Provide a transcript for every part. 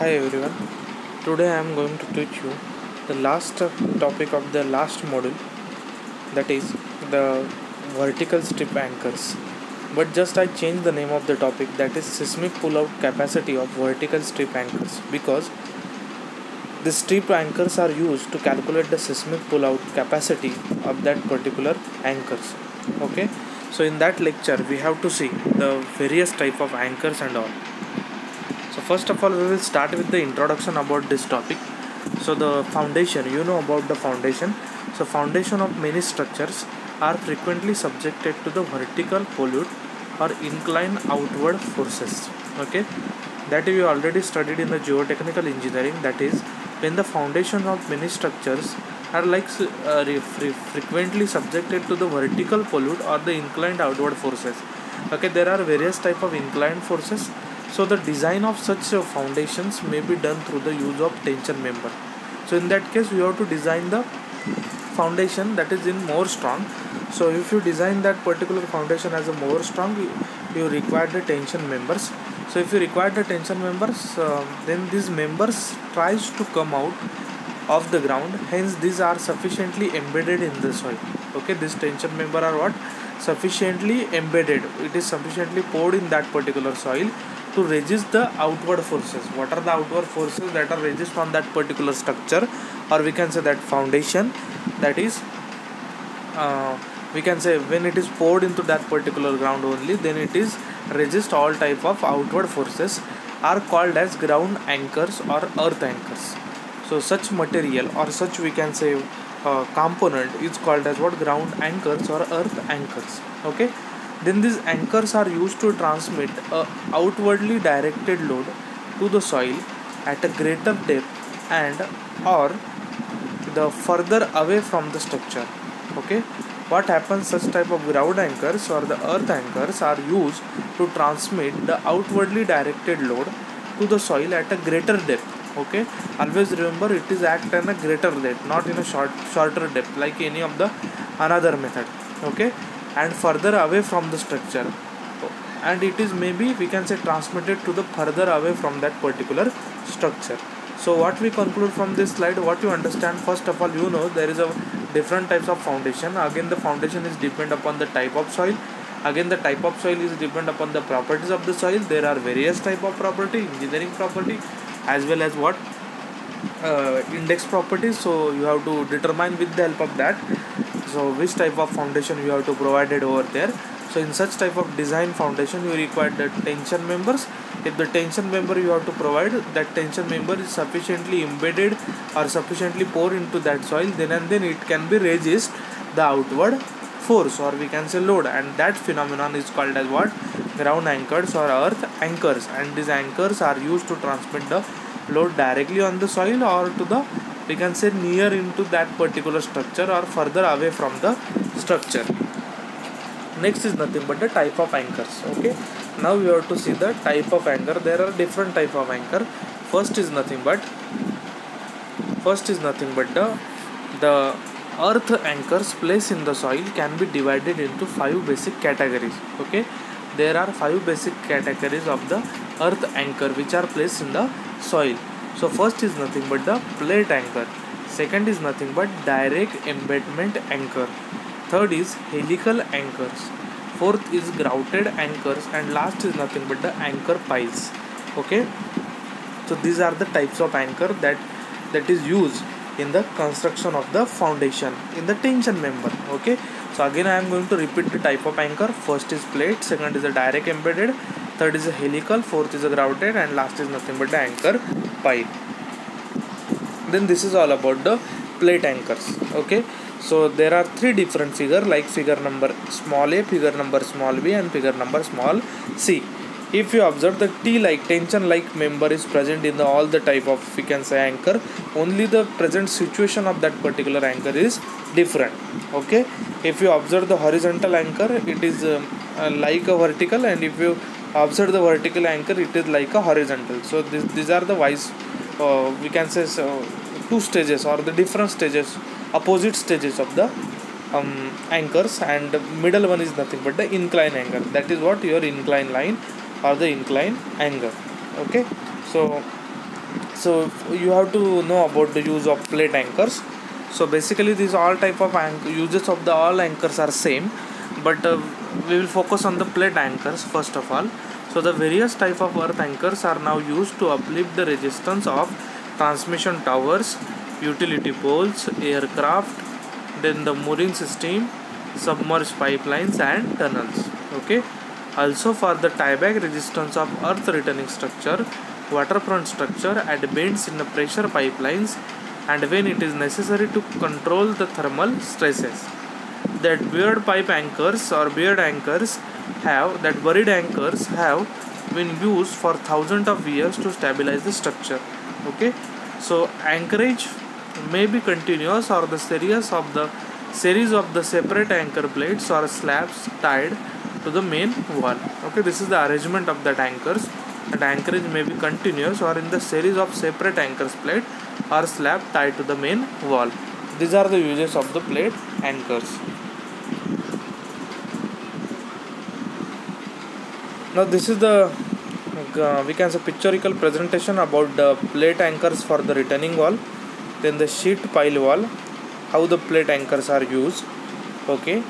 Hi everyone. Today I am going to teach you the last topic of the last module that is the vertical strip anchors. But just I changed the name of the topic that is seismic pull out capacity of vertical strip anchors because the strip anchors are used to calculate the seismic pull out capacity of that particular anchors. Okay so in that lecture we have to see the various type of anchors and all first of all we will start with the introduction about this topic. So the foundation you know about the foundation. So foundation of many structures are frequently subjected to the vertical pull-out or incline outward forces okay? That we already studied in the geotechnical engineering. That is when the foundation of many structures are like uh, frequently subjected to the vertical pull-out or the inclined outward forces okay? There are various type of inclined forces so the design of such uh, foundations may be done through the use of tension member. So in that case you have to design the foundation that is in more strong. So if you design that particular foundation as a more strong you, you require the tension members. So if you require the tension members uh, then these members tries to come out of the ground. Hence these are sufficiently embedded in the soil. Okay this tension member are what? Sufficiently embedded. It is sufficiently poured in that particular soil to resist the outward forces. What are the outward forces that are resist on that particular structure? Or we can say that foundation. That is uh, we can say when it is poured into that particular ground only then it is resist all type of outward forces are called as ground anchors or earth anchors. So such material or such we can say uh, component is called as what? Ground anchors or earth anchors. Okay then these anchors are used to transmit a outwardly directed load to the soil at a greater depth and or the further away from the structure okay? What happens such type of ground anchors or the earth anchors are used to transmit the outwardly directed load to the soil at a greater depth okay? Always remember it is act in a greater depth not in a short shorter depth like any of the another method okay and further away from the structure. And it is maybe we can say transmitted to the further away from that particular structure. So what we conclude from this slide what you understand first of all you know there is a different types of foundation. Again the foundation is depend upon the type of soil. Again the type of soil is depend upon the properties of the soil. There are various type of property engineering property as well as what? Uh, index properties. So you have to determine with the help of that so which type of foundation you have to provide it over there? So in such type of design foundation you require the tension members. If the tension member you have to provide that tension member is sufficiently embedded or sufficiently poured into that soil then and then it can be resist the outward force or we can say load. And that phenomenon is called as what? Ground anchors or earth anchors. And these anchors are used to transmit the load directly on the soil or to the we can say near into that particular structure or further away from the structure. Next is nothing but the type of anchors okay? Now we have to see the type of anchor. There are different type of anchor. First is nothing but first is nothing but the the earth anchors placed in the soil can be divided into five basic categories okay? There are five basic categories of the earth anchor which are placed in the soil so first is nothing but the plate anchor. Second is nothing but direct embedment anchor. Third is helical anchors. Fourth is grouted anchors. And last is nothing but the anchor piles. Okay? So these are the types of anchor that that is used in the construction of the foundation in the tension member. Okay? So again i am going to repeat the type of anchor. First is plate. Second is a direct embedded. Third is a helical. Fourth is a grouted. And last is nothing but the anchor pipe. Then this is all about the plate anchors okay? So there are three different figure like figure number small a figure number small b and figure number small c. If you observe the T like tension like member is present in the, all the type of we can say anchor. Only the present situation of that particular anchor is different okay? If you observe the horizontal anchor it is um, uh, like a vertical and if you observe the vertical anchor it is like a horizontal. So this, these are the wise uh, we can say so, two stages or the different stages opposite stages of the um, anchors and middle one is nothing but the incline anchor. That is what your incline line or the incline angle okay? So so you have to know about the use of plate anchors. So basically these all type of anch- uses of the all anchors are same but uh, we will focus on the plate anchors first of all. So the various type of earth anchors are now used to uplift the resistance of transmission towers utility poles aircraft then the mooring system submerged pipelines and tunnels. Okay? Also for the tieback resistance of earth retaining structure waterfront structure and bends in the pressure pipelines and when it is necessary to control the thermal stresses that beard pipe anchors or beard anchors have that buried anchors have been used for thousands of years to stabilize the structure okay? So anchorage may be continuous or the series of the series of the separate anchor plates or slabs tied to the main wall okay? This is the arrangement of that anchors. And anchorage may be continuous or in the series of separate anchors plate or slab tied to the main wall. These are the uses of the plate anchors now this is the uh, we can say pictorial presentation about the plate anchors for the retaining wall then the sheet pile wall how the plate anchors are used okay?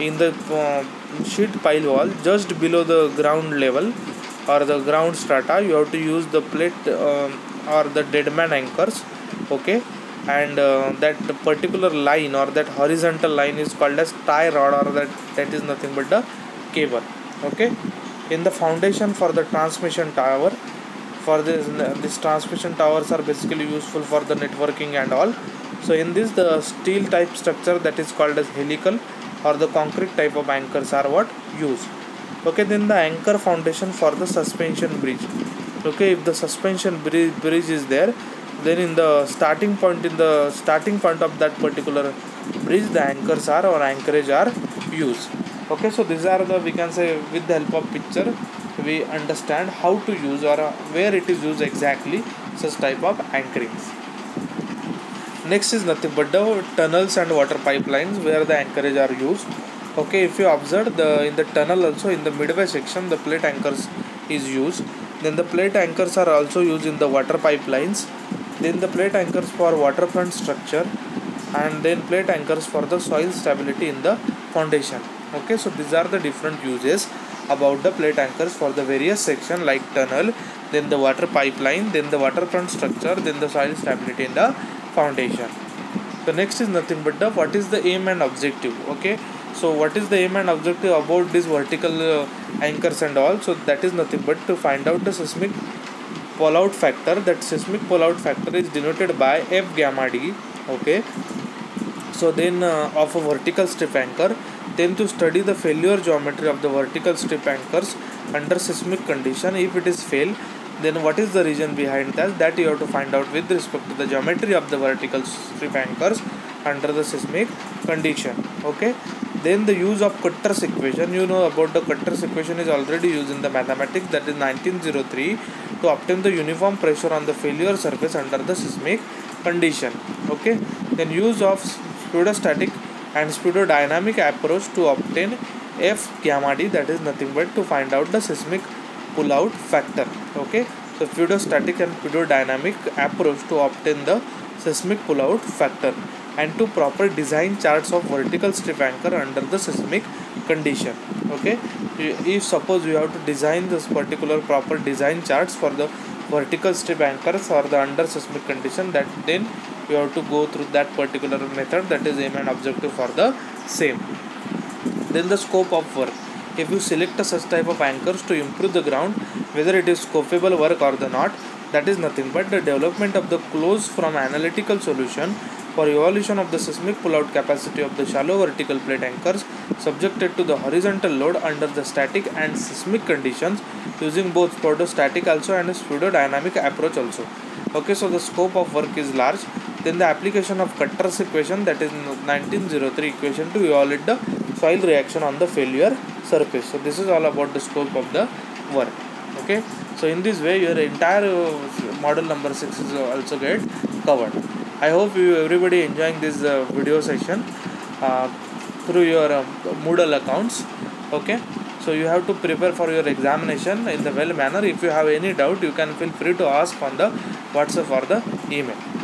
In the uh, sheet pile wall just below the ground level or the ground strata you have to use the plate uh, or the deadman anchors okay? And uh, that particular line or that horizontal line is called as tie rod or that that is nothing but the cable okay in the foundation for the transmission tower. For this this transmission towers are basically useful for the networking and all. So in this the steel type structure that is called as helical or the concrete type of anchors are what? Used. Okay then the anchor foundation for the suspension bridge. Okay if the suspension bridge, bridge is there then in the starting point in the starting point of that particular bridge the anchors are or anchorage are used okay so these are the we can say with the help of picture we understand how to use or uh, where it is used exactly such type of anchorings. Next is nothing but the tunnels and water pipelines where the anchorage are used. Okay if you observe the in the tunnel also in the midway section the plate anchors is used. Then the plate anchors are also used in the water pipelines. Then the plate anchors for waterfront structure. And then plate anchors for the soil stability in the foundation okay so these are the different uses about the plate anchors for the various section like tunnel then the water pipeline then the waterfront structure then the soil stability in the foundation. The next is nothing but the what is the aim and objective okay? So what is the aim and objective about this vertical uh, anchors and all? So that is nothing but to find out the seismic pull out factor. That seismic pull out factor is denoted by f gamma d okay? So then uh, of a vertical strip anchor then to study the failure geometry of the vertical strip anchors under seismic condition. If it is fail then what is the reason behind that? That you have to find out with respect to the geometry of the vertical strip anchors under the seismic condition okay? Then the use of Kötter's equation. You know about the Kötter's equation is already used in the mathematics that is 1903 to obtain the uniform pressure on the failure surface under the seismic condition okay? Then use of pseudostatic and pseudodynamic approach to obtain f gamma d that is nothing but to find out the seismic pull out factor okay? So pseudostatic and pseudodynamic approach to obtain the seismic pull out factor and to proper design charts of vertical strip anchor under the seismic condition okay? If suppose you have to design this particular proper design charts for the vertical strip anchors or the under seismic condition that then you have to go through that particular method that is aim and objective for the same. Then the scope of work. If you select such type of anchors to improve the ground whether it is scopable work or the not that is nothing but the development of the close from analytical solution for evaluation of the seismic pull-out capacity of the shallow vertical plate anchors subjected to the horizontal load under the static and seismic conditions using both pseudostatic also and pseudodynamic approach also. Okay so the scope of work is large then the application of Kötter's equation that is 1903 equation to evaluate the soil reaction on the failure surface. So this is all about the scope of the work. Okay? So in this way your entire uh, model number 6 is also get covered. I hope you everybody enjoying this uh, video session uh, through your uh, moodle accounts. Okay? So you have to prepare for your examination in the well manner. If you have any doubt you can feel free to ask on the whatsapp or the email